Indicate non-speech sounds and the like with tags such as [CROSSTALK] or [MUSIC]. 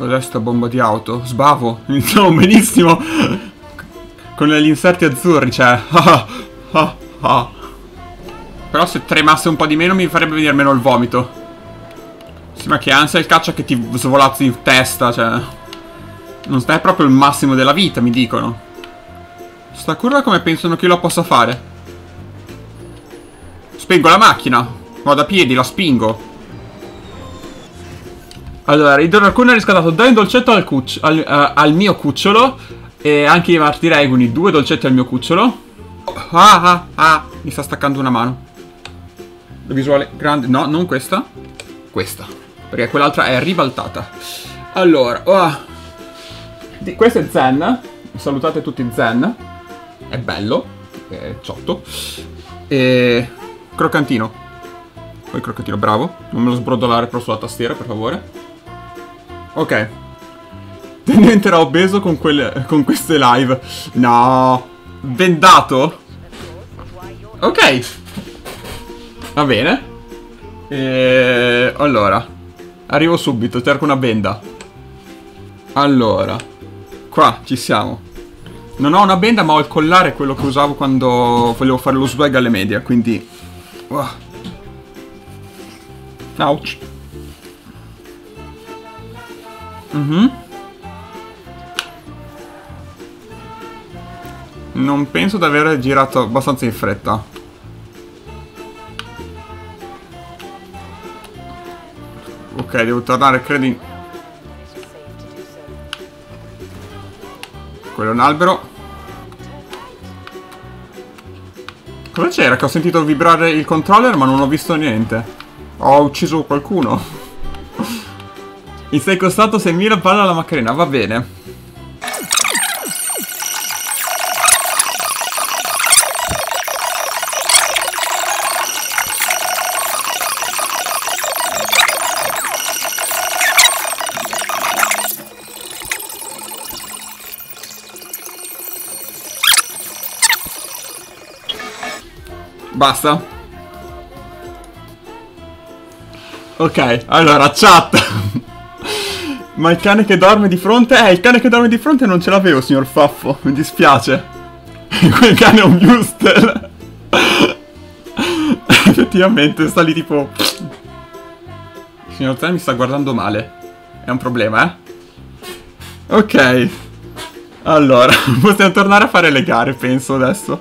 Cos'è sta bomba di auto? Sbavo. [LAUGHS] Iniziamo benissimo. Con gli inserti azzurri, cioè. [LAUGHS] Però se tremasse un po' di meno mi farebbe venire meno il vomito. Sì, ma che ansia il caccia che ti svolazzi in testa, cioè... Non stai proprio il massimo della vita, mi dicono. Sta curva come pensano che io la possa fare? Spengo la macchina. Vado a piedi, la spingo. Allora, Ridor Raccoon ha riscattato dai un dolcetto al, al, uh, al, mio cucciolo. E anche i Marti Reguni, due dolcetti al mio cucciolo. Ah, ah, ah, mi sta staccando una mano. La visuale grande. No, non questa. Questa. Perché quell'altra è ribaltata. Allora, oh. questo è Zen. Salutate tutti Zen. È bello. È ciotto. E... Croccantino. Poi croccantino, bravo. Non me lo sbrodolare però sulla tastiera, per favore. Ok. Diventerò obeso con, quelle, con queste live. No. Vendato? Ok. Va bene. E... Allora. Arrivo subito, cerco una benda. Allora. Qua, ci siamo. Non ho una benda, ma ho il collare, quello che usavo quando volevo fare lo swag alle medie, quindi... Uh. Ouch. Mm non penso di aver girato abbastanza in fretta. Ok, devo tornare, credo in... Quello è un albero. Cosa c'era? Che ho sentito vibrare il controller ma non ho visto niente. Ho ucciso qualcuno. Mi sei costato 6.000 palle alla Macarena, va bene. Basta. Ok, allora, chat. [LAUGHS] Ma il cane che dorme di fronte... Eh, il cane che dorme di fronte non ce l'avevo, signor Faffo. Mi dispiace. [LAUGHS] Quel cane è un Buster. [LAUGHS] Effettivamente, sta lì tipo... Il signor Zen mi sta guardando male. È un problema, eh? Ok. Allora, [LAUGHS] possiamo tornare a fare le gare, penso, adesso.